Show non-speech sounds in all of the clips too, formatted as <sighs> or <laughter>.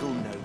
typical nobles.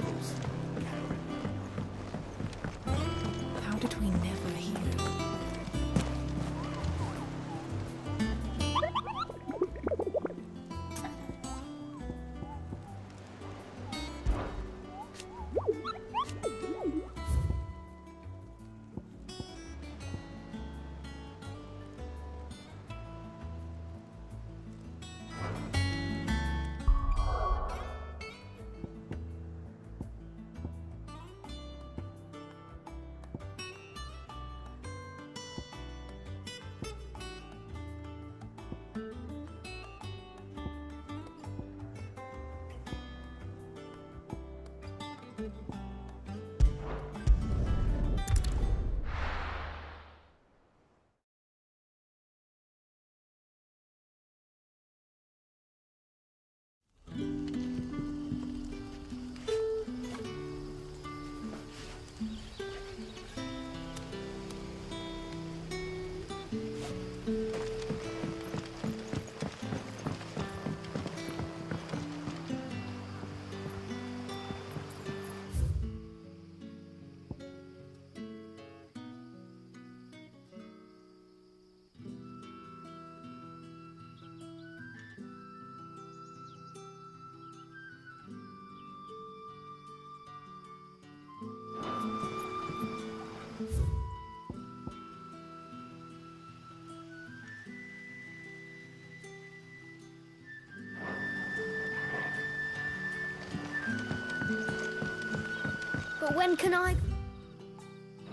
When can I?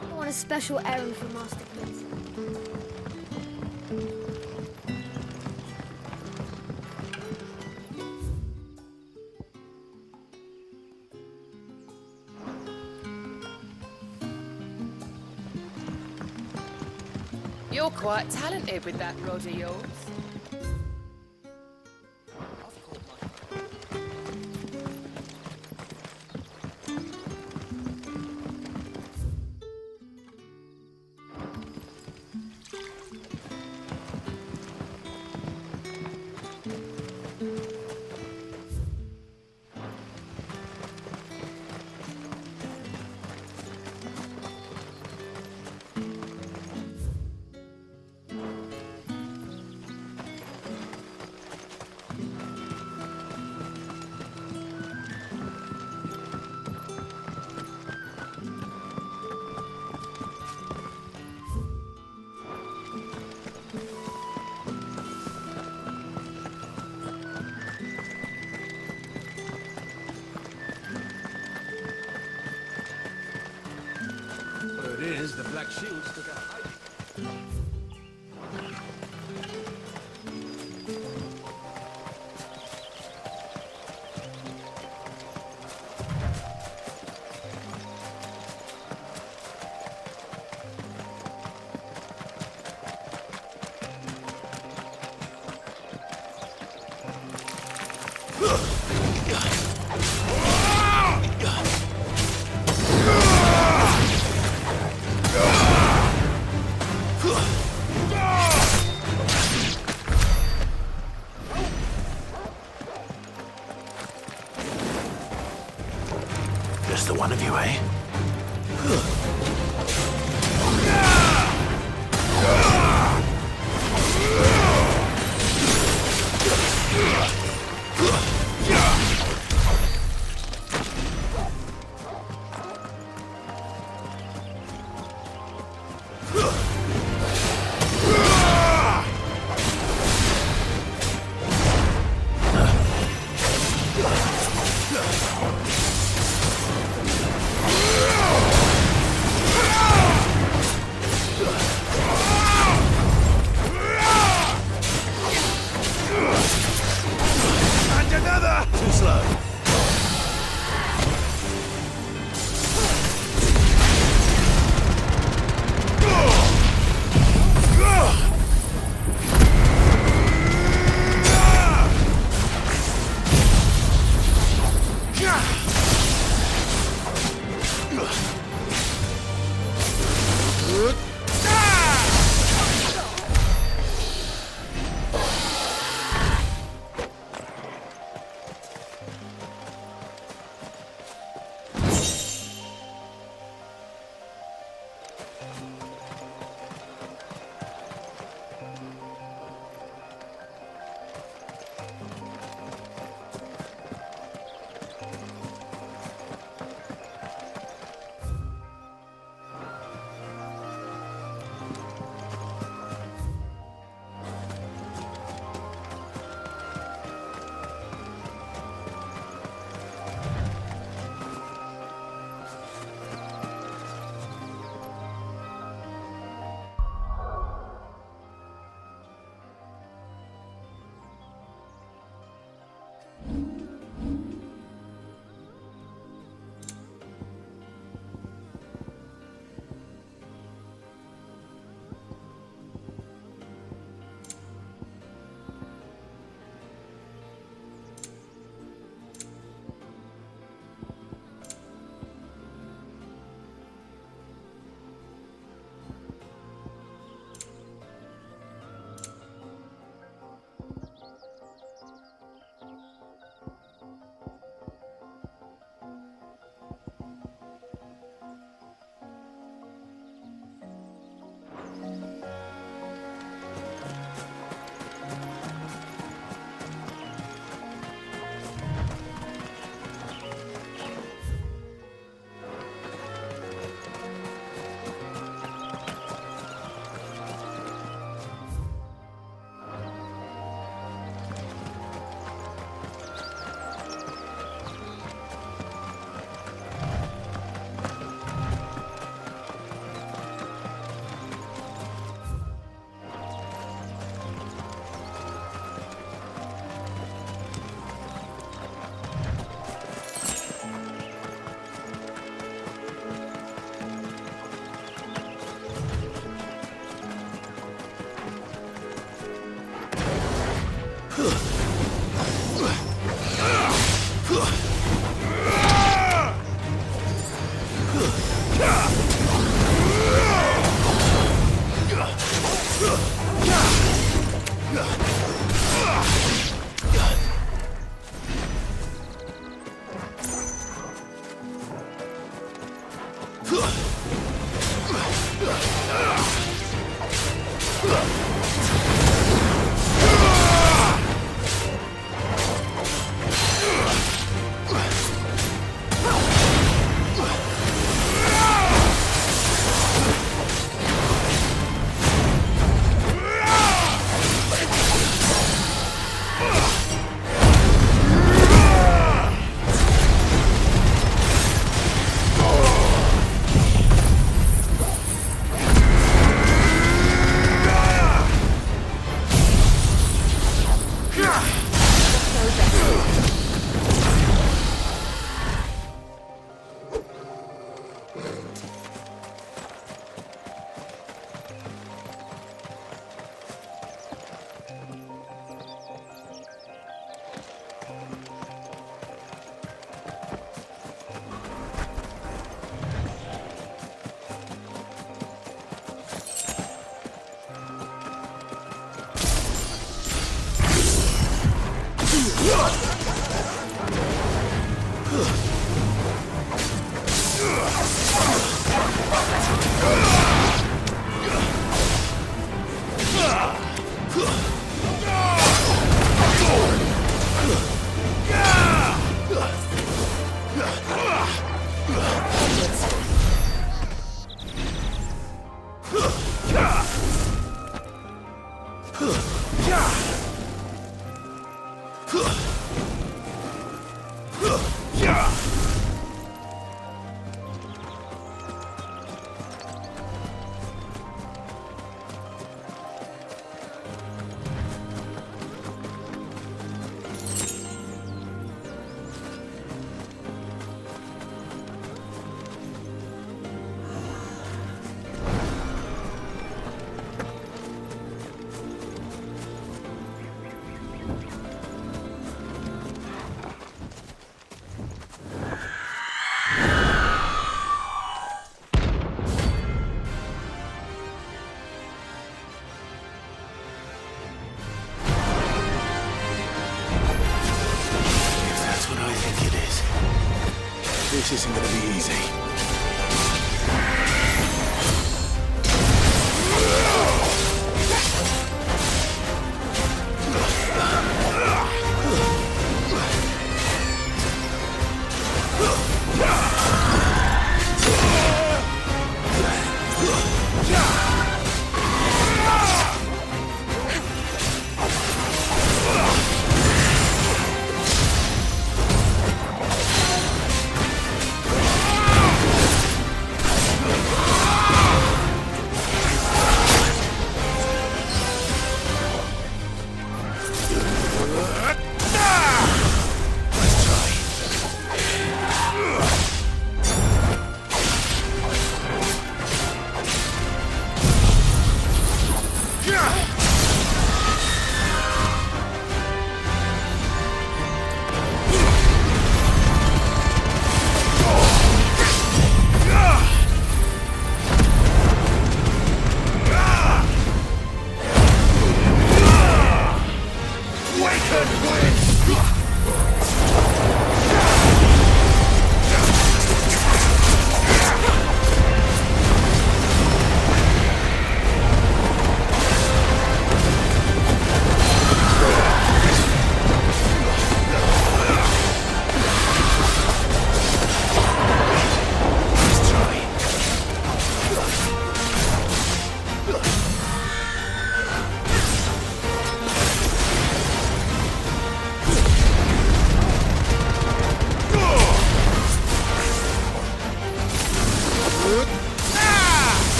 I want a special errand for Master. You're quite talented with that rod of yours.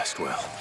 Rest well.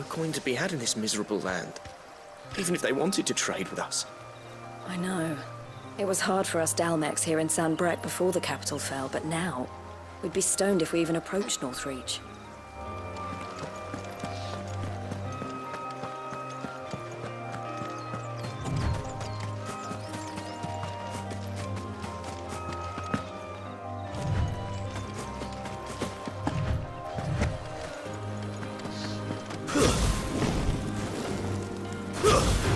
No coin to be had in this miserable land. Even if they wanted to trade with us. I know. It was hard for us Dalmex here in Sanbreque before the capital fell, but now, we'd be stoned if we even approached Northreach. Let's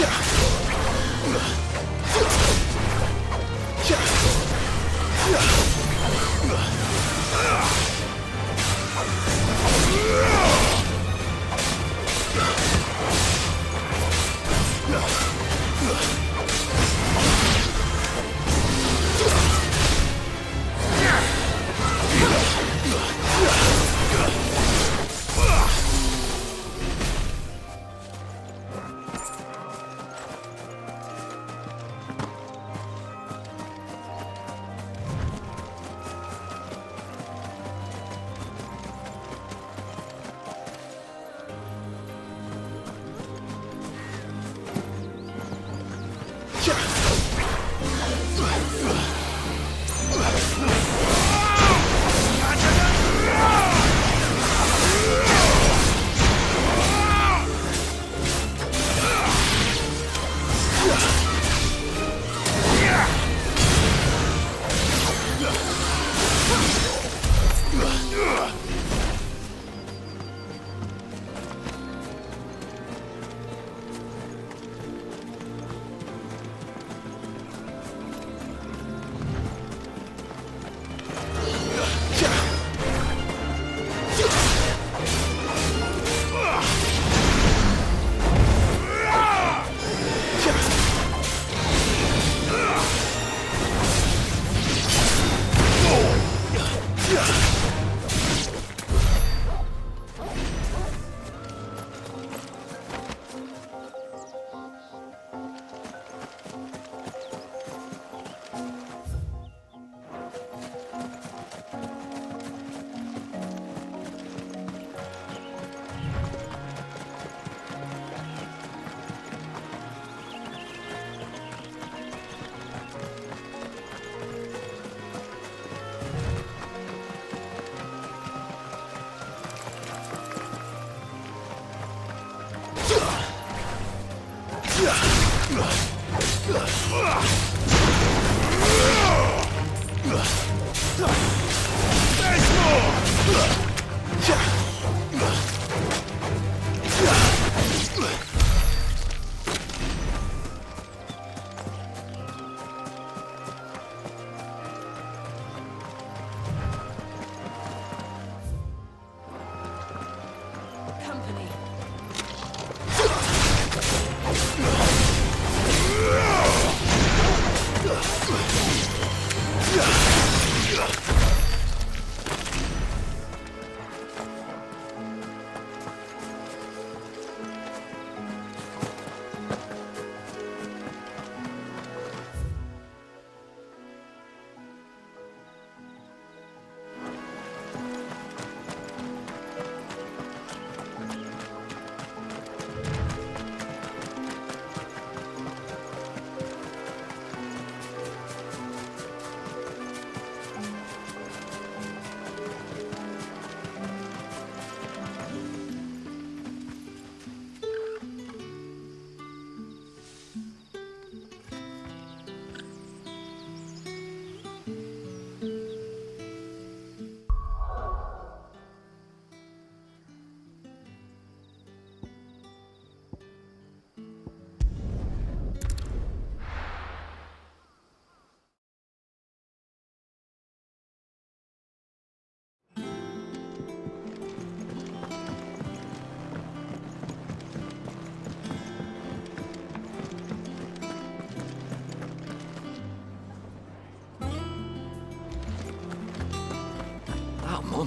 Yeah. Yeah.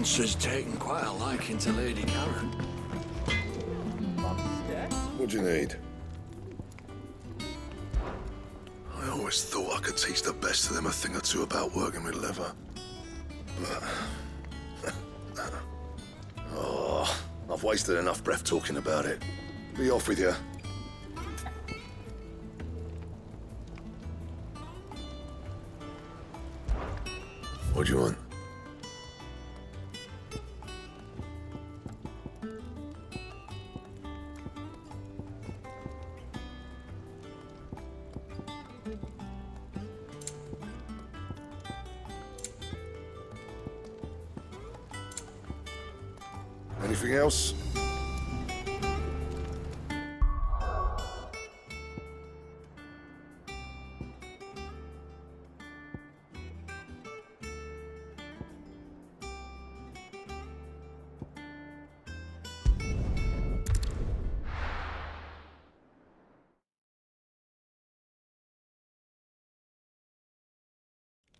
Monster's taken quite a liking to Lady Charon. What do you need? I always thought I could teach the best of them a thing or two about working with leather. But... <laughs> oh, I've wasted enough breath talking about it. Be off with you.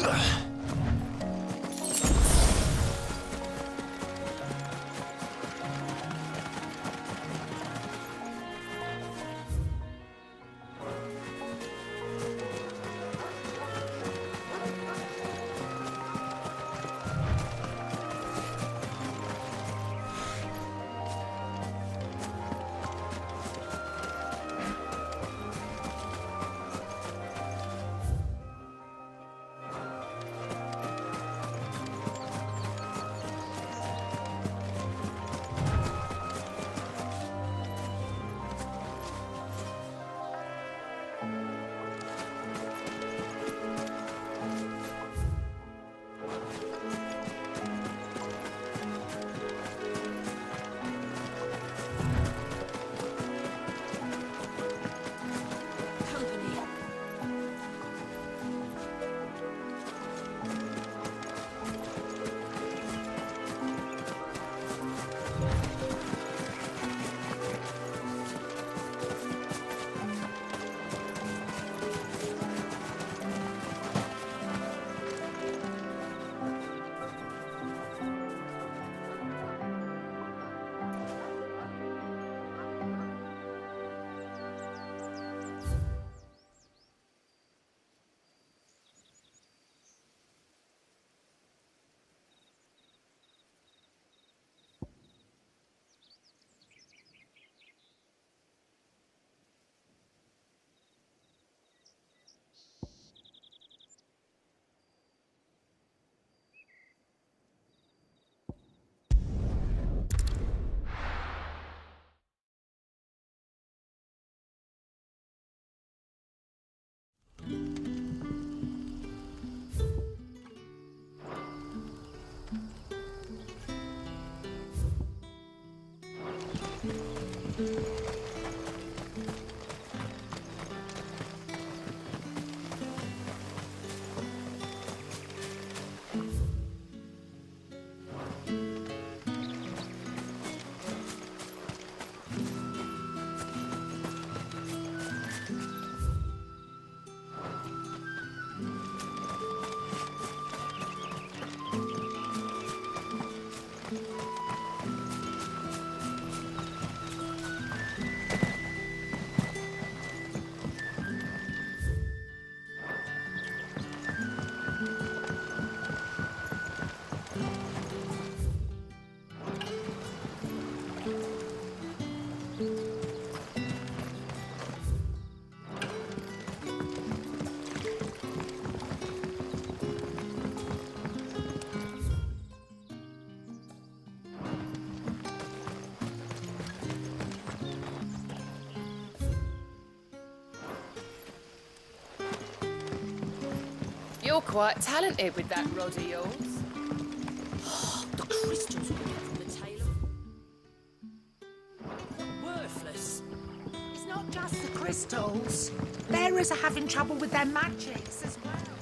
Ugh. You're quite talented with that rod of yours. <gasps> The crystals we get from the tailor. Worthless. It's not just the crystals. Bearers are having trouble with their magics as well.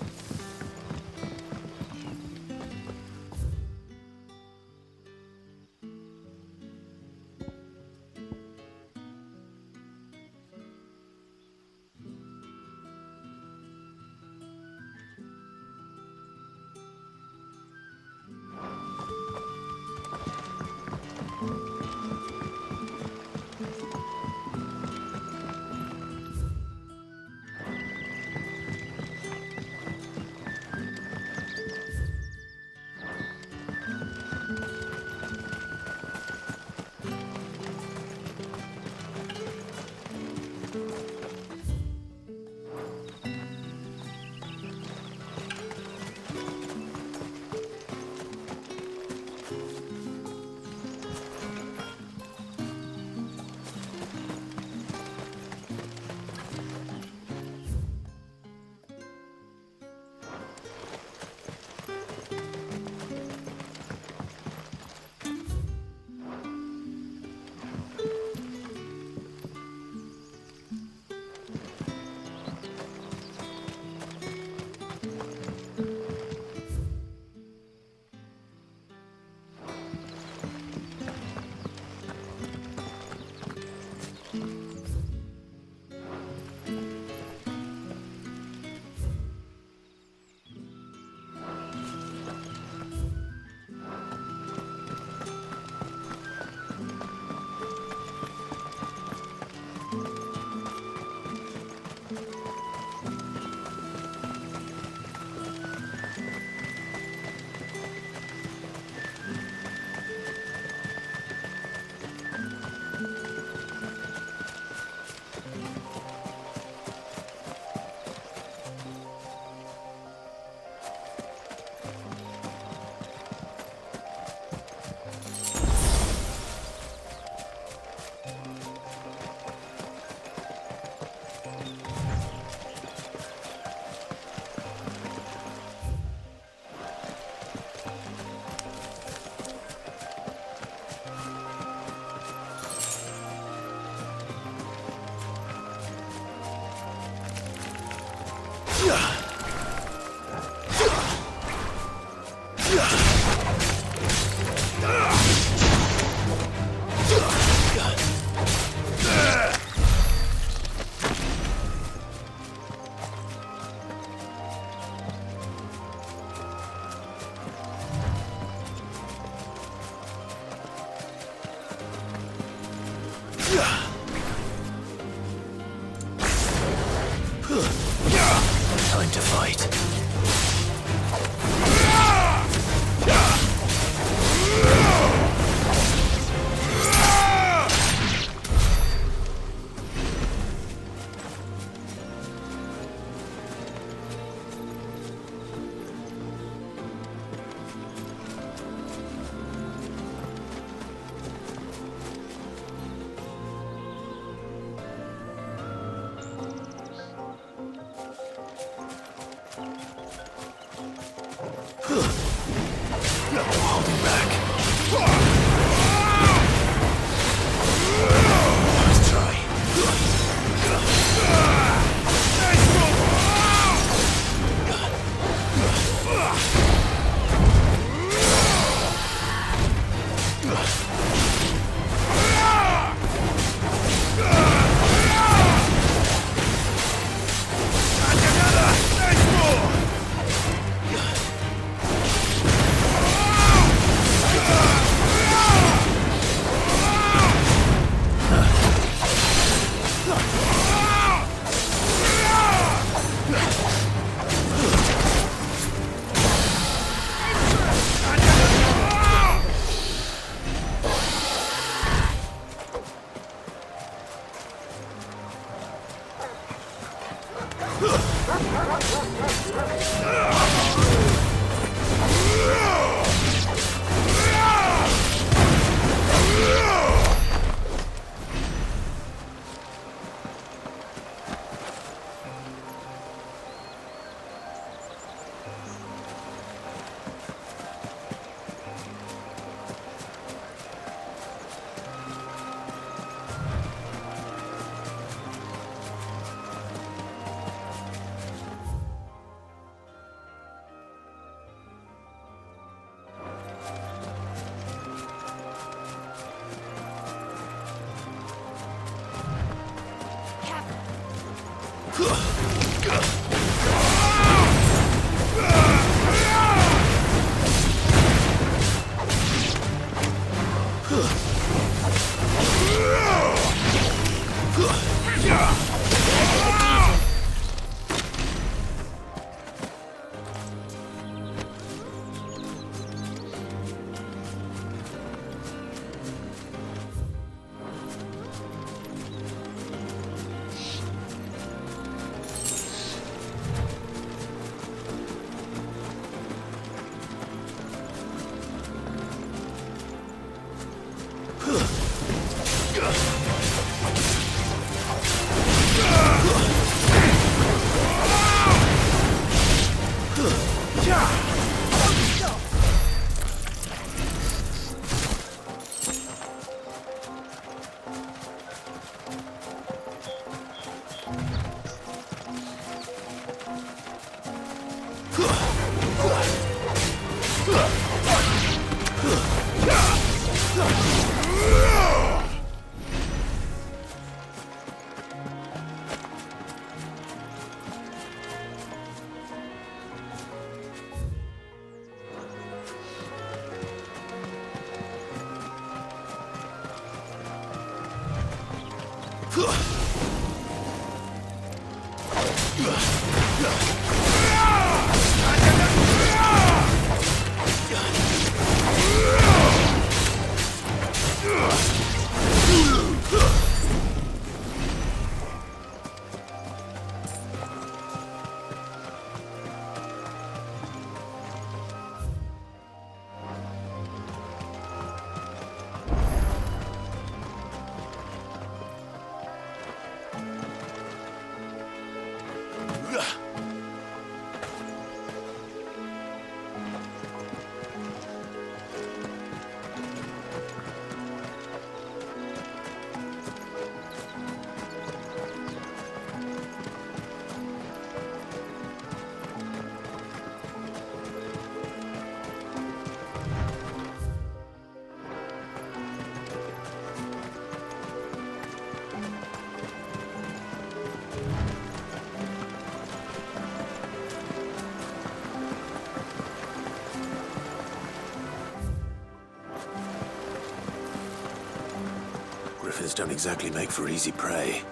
Don't exactly make for easy prey.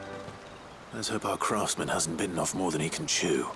Let's hope our craftsman hasn't bitten off more than he can chew.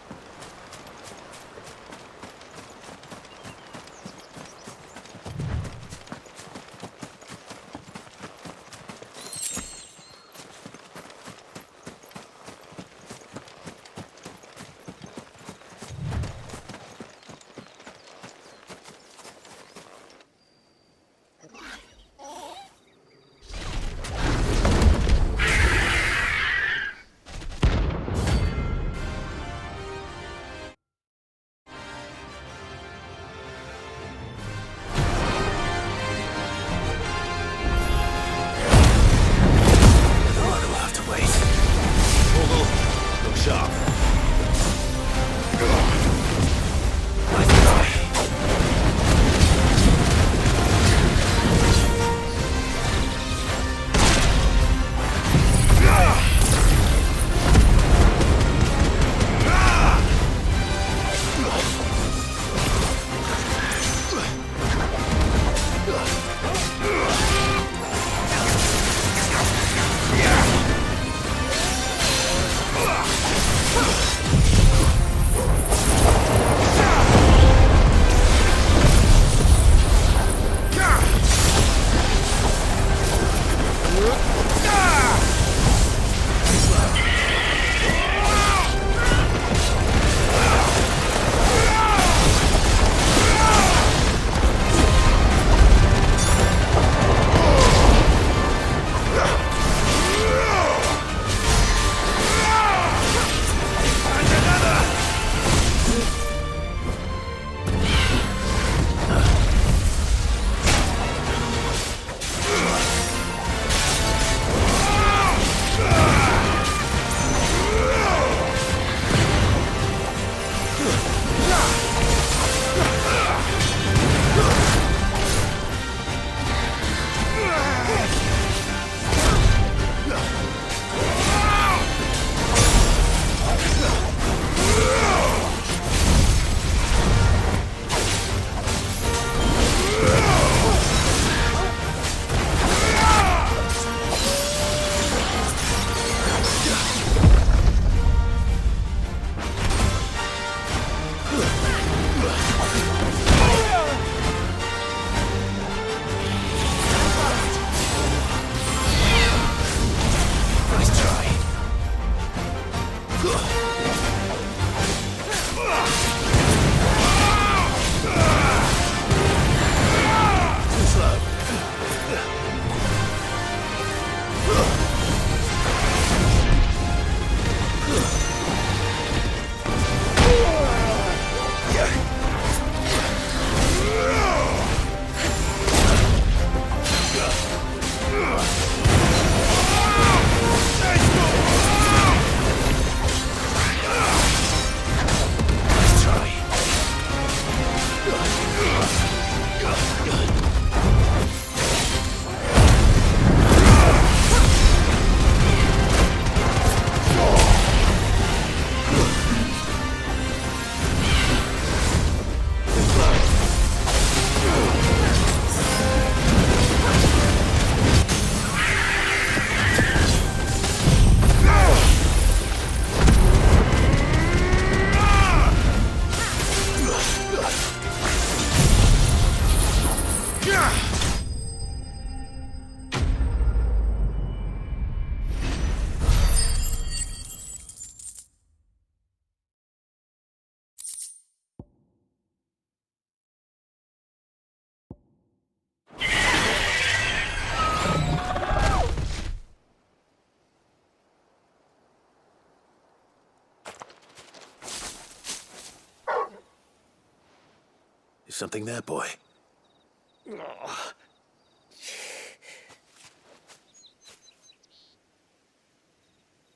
Something there, boy?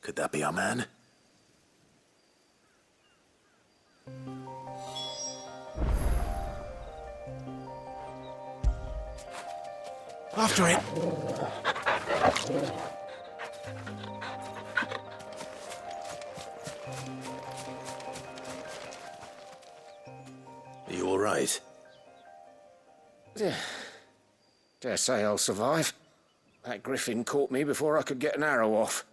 Could that be our man? After it! Are you all right? Dare say I'll survive. That griffin caught me before I could get an arrow off.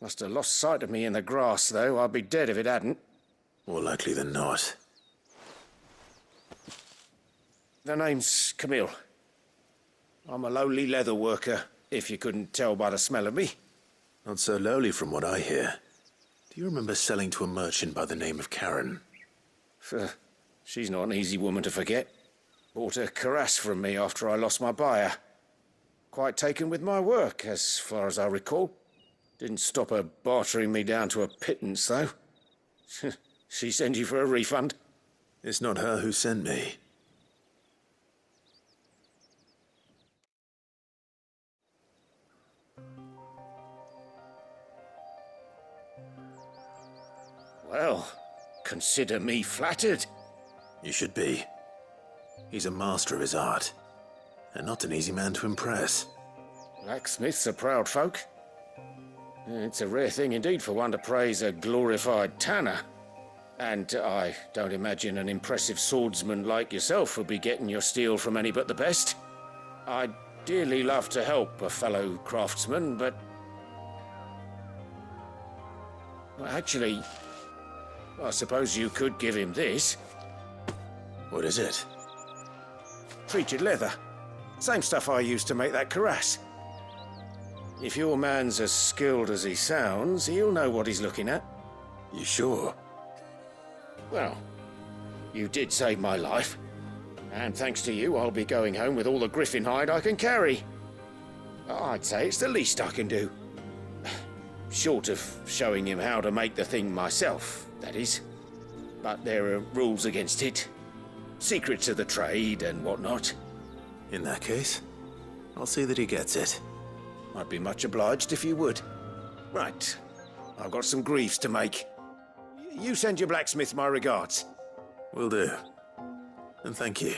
Must have lost sight of me in the grass, though. I'd be dead if it hadn't. More likely than not. The name's Camille. I'm a lowly leather worker, if you couldn't tell by the smell of me. Not so lowly from what I hear. Do you remember selling to a merchant by the name of Charon? She's not an easy woman to forget. Bought a cuirass from me after I lost my buyer. Quite taken with my work, as far as I recall. Didn't stop her bartering me down to a pittance, though. <laughs> she sent you for a refund? It's not her who sent me. Well, consider me flattered. You should be. He's a master of his art, and not an easy man to impress. Blacksmiths are proud folk. It's a rare thing indeed for one to praise a glorified tanner. And I don't imagine an impressive swordsman like yourself would be getting your steel from any but the best. I'd dearly love to help a fellow craftsman, but. Well, actually, I suppose you could give him this. What is it? Treated leather. Same stuff I used to make that cuirass. If your man's as skilled as he sounds, he'll know what he's looking at. You sure? Well, you did save my life. And thanks to you, I'll be going home with all the griffin hide I can carry. I'd say it's the least I can do. <sighs> Short of showing him how to make the thing myself, that is. But there are rules against it. Secrets of the trade and whatnot. In that case, I'll see that he gets it. I'd be much obliged if you would. Right. I've got some griefs to make. You send your blacksmith my regards. Will do. And thank you.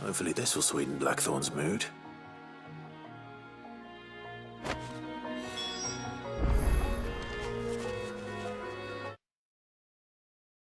Hopefully this will sweeten Blackthorn's mood.